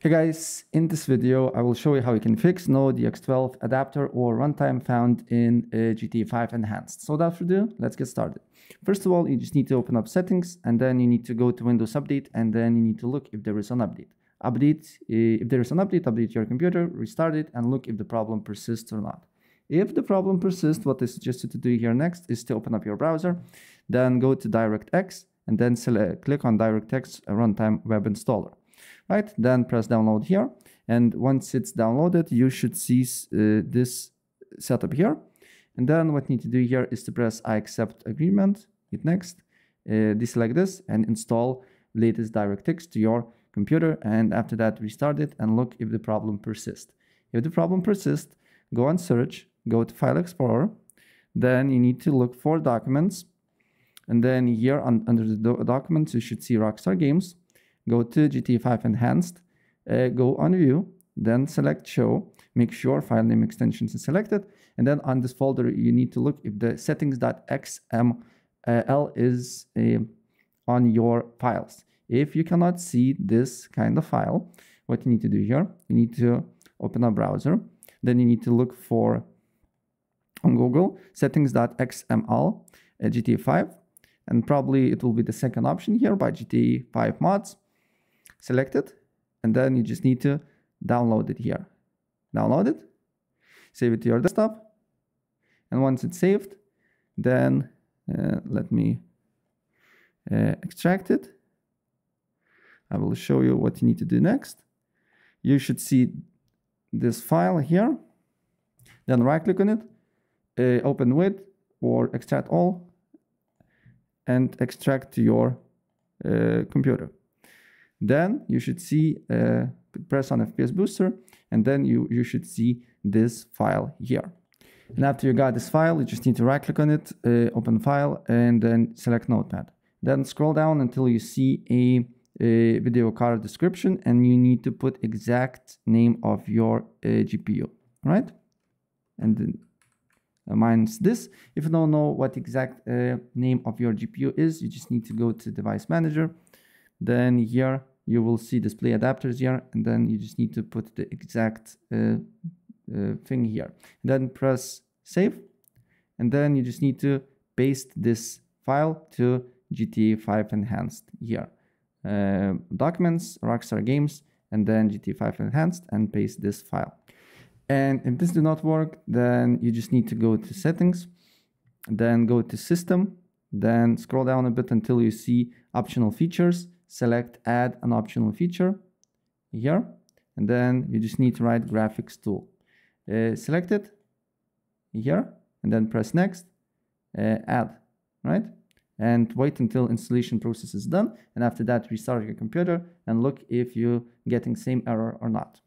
Hey guys, in this video, I will show you how you can fix no DX12 adapter or runtime found in uh, GTA 5 Enhanced. So without further ado, let's get started. First of all, you just need to open up settings and then you need to go to Windows Update and then you need to look if there is an update. Update, uh, if there is an update, update your computer, restart it and look if the problem persists or not. If the problem persists, what I suggest you to do here next is to open up your browser, then go to DirectX and then select, click on DirectX Runtime Web Installer right? Then press download here. And once it's downloaded, you should see uh, this setup here. And then what you need to do here is to press I accept agreement, hit next, uh, deselect this and install latest DirectX to your computer. And after that, restart it and look if the problem persists. If the problem persists, go on search, go to File Explorer. Then you need to look for documents. And then here on, under the do documents, you should see Rockstar Games go to GTA 5 Enhanced, uh, go on View, then select Show, make sure file name extensions is selected, and then on this folder, you need to look if the settings.xml is uh, on your files. If you cannot see this kind of file, what you need to do here, you need to open a browser, then you need to look for on Google settings.xml uh, GTA 5 and probably it will be the second option here by GTA 5 mods select it, and then you just need to download it here. Download it, save it to your desktop, and once it's saved, then uh, let me uh, extract it. I will show you what you need to do next. You should see this file here. Then right click on it, uh, open with or extract all and extract to your uh, computer. Then you should see, uh, press on FPS booster, and then you, you should see this file here. And after you got this file, you just need to right click on it, uh, open file, and then select notepad. Then scroll down until you see a, a, video card description and you need to put exact name of your uh, GPU, right? And then uh, mine's this. If you don't know what exact uh, name of your GPU is, you just need to go to device manager then here you will see display adapters here, and then you just need to put the exact uh, uh, thing here. And then press save, and then you just need to paste this file to GTA 5 Enhanced here. Uh, documents, Rockstar Games, and then GTA 5 Enhanced, and paste this file. And if this do not work, then you just need to go to settings, then go to system, then scroll down a bit until you see optional features, select add an optional feature here and then you just need to write graphics tool. Uh, select it here and then press next uh, add right? And wait until installation process is done and after that restart your computer and look if you're getting same error or not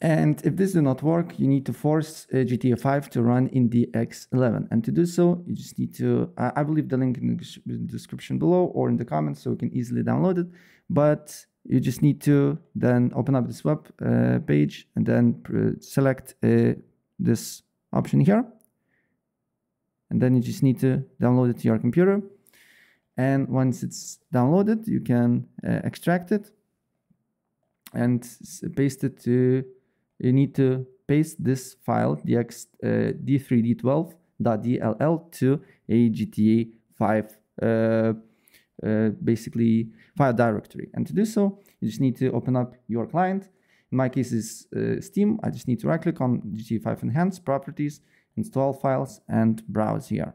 and if this does not work, you need to force uh, GTA 5 to run in DX11. And to do so, you just need to, uh, I believe the link in the description below or in the comments so you can easily download it. But you just need to then open up this web uh, page and then select uh, this option here. And then you just need to download it to your computer. And once it's downloaded, you can uh, extract it and paste it to you need to paste this file, dx, uh, d3d12.dll to a GTA 5 uh, uh, basically file directory. And to do so, you just need to open up your client. In my case is uh, Steam. I just need to right click on GTA 5 Enhanced Properties, install files and browse here.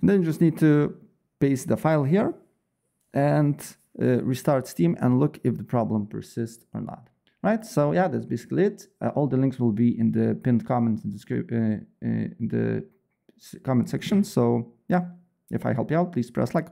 And then you just need to paste the file here and uh, restart Steam and look if the problem persists or not right? So yeah, that's basically it. Uh, all the links will be in the pinned comments in the, uh, uh, in the comment section. So yeah, if I help you out, please press like.